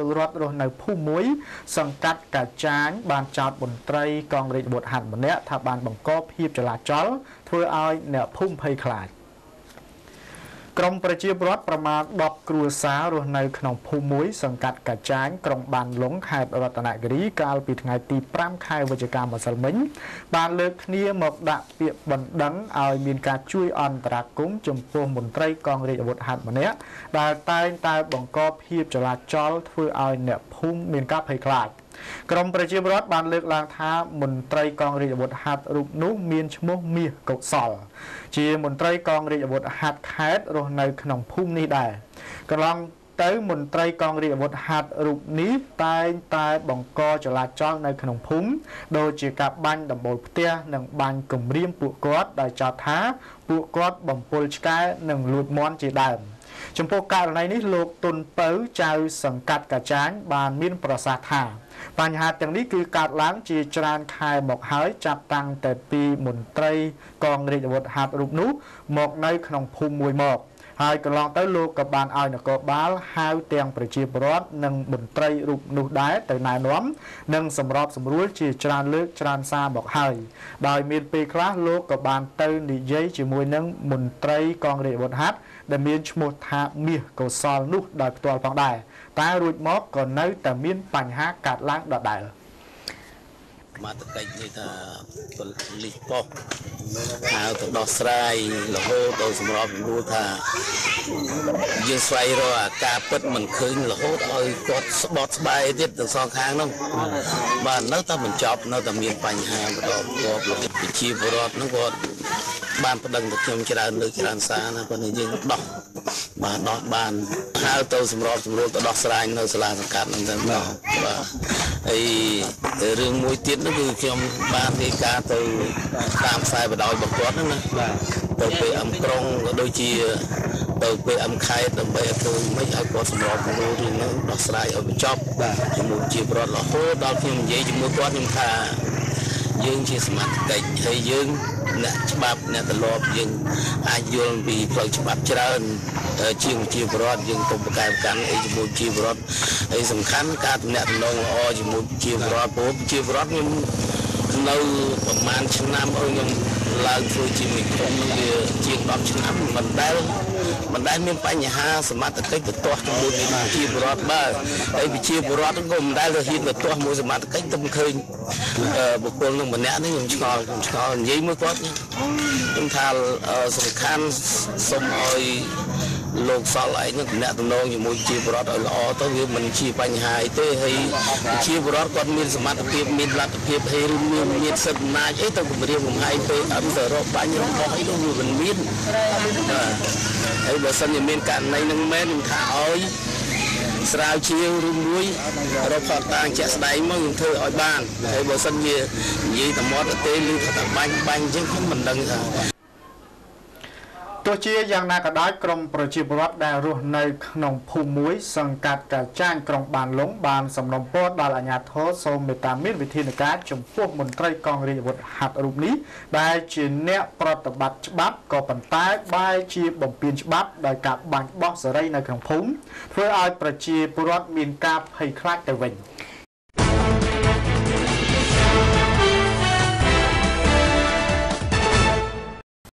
ពលរដ្ឋរស់នៅភូមិមួយសង្កាត់កាចាញបានចោទមន្ត្រីកងរាជអាវុធហត្ថម្នាក់ថាបានបង្កភាពចលាចលធ្វើឲ្យអ្នកភូមិភ័យខ្លាច ក្រមប្រជាពលរដ្ឋប្រមាណ10គ្រួសាររស់នៅក្នុងភូមិមួយសង្កាត់កាចាញក្រុងបានលុងខេត្តរតនគិរីកាលពីថ្ងៃទី5ខែវិច្ឆិកាម្សិលមិញបានលើកគ្នាមកដាក់ពាក្យបណ្ដឹងឲ្យមានការជួយអន្តរាគមន៍ចំពោះមន្ត្រីកងរាជអាវុធហត្ថម្នាក់ដែលតែងតែបង្កភាពចលាចលធ្វើឲ្យអ្នកភូមិមានការភ័យខ្លាច ក្រមប្រជាពលរដ្ឋបានលើកឡើងថាមន្ត្រីកងរាជអាវុធហត្ថរូបនោះមានឈ្មោះមាសកុសល ជាមន្ត្រីកងរាជអាវុធហត្ថខេត្តរស់នៅក្នុងភូមិនេះដែរកន្លងទៅមន្ត្រីកងរាជអាវុធហត្ថរូបនេះតែងតែបង្កចលាចលនៅក្នុងភូមិដូចជាការបាញ់ដំបូលផ្ទះនិងបាញ់គំរាមពួកគាត់ដោយចោទថា ពួកគាត់បំពុលឆ្កែនិងលួចមាន់ជាដើម ចំពោះករណីនេះលោកតុនពៅចៅសង្កាត់កាចាញបានមានប្រសាសន៍ថាបញ្ហាទាំងនេះគឺកើតឡើងជាច្រើនខែមកហើយចាប់តាំងតែពីមន្ត្រីកងរាជអាវុធហត្ថរូបនោះមកនៅក្នុងភូមិមួយមក ហើយកន្លងទៅលោកក៏បានឲ្យនគរបាលហៅទាំងប្រជាពលរដ្ឋនិងមន្ត្រីរូបនោះដែរទៅណែនាំនិងសម្របសម្រួលជាច្រើនលើកច្រើនសារមកហើយដោយមានពេលខ្លះលោកក៏បានទៅនិយាយជាមួយនឹងមន្ត្រីកងរាជអាវុធហត្ថដែលមានឈ្មោះថាមាសកុសលនោះដោយផ្ទាល់ផងដែរតែរួចមកក៏នៅតែមានបញ្ហាកើតឡើងដដែល មាតកិច្ចនេះថាពលលិះប៉ុហៅទៅដោះស្រាយរហូតដល់សម្របសម្រួលថាយើងស្វែងរកអាការពិតមិនឃើញរហូតឲ្យគាត់ស្បត់ស្បាយទៀតទាំងសងខាងនោះបាទនៅតែបញ្ចប់នៅតែមានបញ្ហាបន្តគាត់ប្រជាពលរដ្ឋនោះគាត់បានប្តឹងទៅខ្ញុំច្រើនលើច្រើនសារណាប៉ុន្តែយើងដោះ បាទដោះបានហៅទៅសម្របសម្រួលទៅដោះស្រាយនៅសាលាសង្កាត់ហ្នឹងទៅបាទបាទហើយរឿងមួយទៀតនោះគឺខ្ញុំបានរាយការណ៍ទៅតាមខ្សែបដោយបង្គាត់ហ្នឹងណាបាទទៅ PM ក្រុងក៏ដូចជាទៅ PM ខេត្តដើម្បីឲ្យធ្វើមិនឲ្យគាត់សម្របសម្រួលរឿងហ្នឹងដោះស្រាយឲ្យបញ្ចប់បាទជាមួយជាប្រវត្តិរហូតដល់ខ្ញុំនិយាយជាមួយគាត់ខ្ញុំថា យើងជាសមាជិកហើយយើងអ្នកច្បាប់អ្នកទលាប់យើងអាចយល់ពីផ្លូវច្បាប់ច្រើន ជាងជាប្រវត្តិយើងកុំប្រកែកកាន់អីជាមួយជាប្រវត្តិហើយសំខាន់ការតំណាក់តំណងល្អជាមួយជាប្រវត្តិព្រោះជាប្រវត្តិខ្ញុំ នៅប្រហែលឆ្នាំអើខ្ញុំឡើងធ្វើជាមេក្រុមវាជាង10ឆ្នាំមិនដែលមិនដែលមានបញ្ហាសមត្ថកិច្ចទៅទាស់ជាមួយនឹងជាបរដ្ឋបើហើយវិជាបរដ្ឋក៏មិនដែលទៅហ៊ានទៅទាស់មួយសមត្ថកិច្ចទៅមិនឃើញបុគ្គលនឹងម្នាក់នេះខ្ញុំឆ្ងល់ខ្ញុំឆ្ងល់និយាយមួយគាត់ខ្ញុំថាសំខាន់សូមឲ្យ លោកសល់ឯងនឹងតំណតំណងជាមួយជាបរដ្ឋឲ្យល្អទៅវាមិនជាបញ្ហាអីទេហើយជាបរដ្ឋគាត់មានសមត្ថភាពមានលទ្ធភាពហើយឬមានមានសិទ្ធិអំណាចអីទៅគម្រាមកំហែងពេកអត់ទៅរកបាញ់របស់អីនោះវាមិនមានបាទហើយបើសិនជាមានករណីនឹងមែនខ្ញុំថាឲ្យស្រាវជ្រាវឬមួយរកផតតាងជាក់ស្ដែងមកខ្ញុំធ្វើឲ្យបានហើយបើសិនជានិយាយតែមាត់ទេឬថាបាញ់បាញ់អញ្ចឹងខ្ញុំមិនដឹងថាទោះ ជាយ៉ាងណាក៏ដោយក្រមប្រជាពលរដ្ឋដែលរស់នៅក្នុងភូមិមួយ សង្កាត់កាចាញក្រុងបានលុងបានសំណូមពរដល់អាជ្ញាធរសូមមេត្តាមានវិធានការចំពោះមន្ត្រីកងរាជអាវុធហត្ថរូបនេះដែលជាអ្នកប្រតិបត្តិច្បាប់ក៏ប៉ុន្តែបែរជាបំពានច្បាប់ដោយការបាញ់បោះសេរីនៅក្នុងភូមិធ្វើឲ្យប្រជាពលរដ្ឋមានការភ័យខ្លាចទៅវិញ។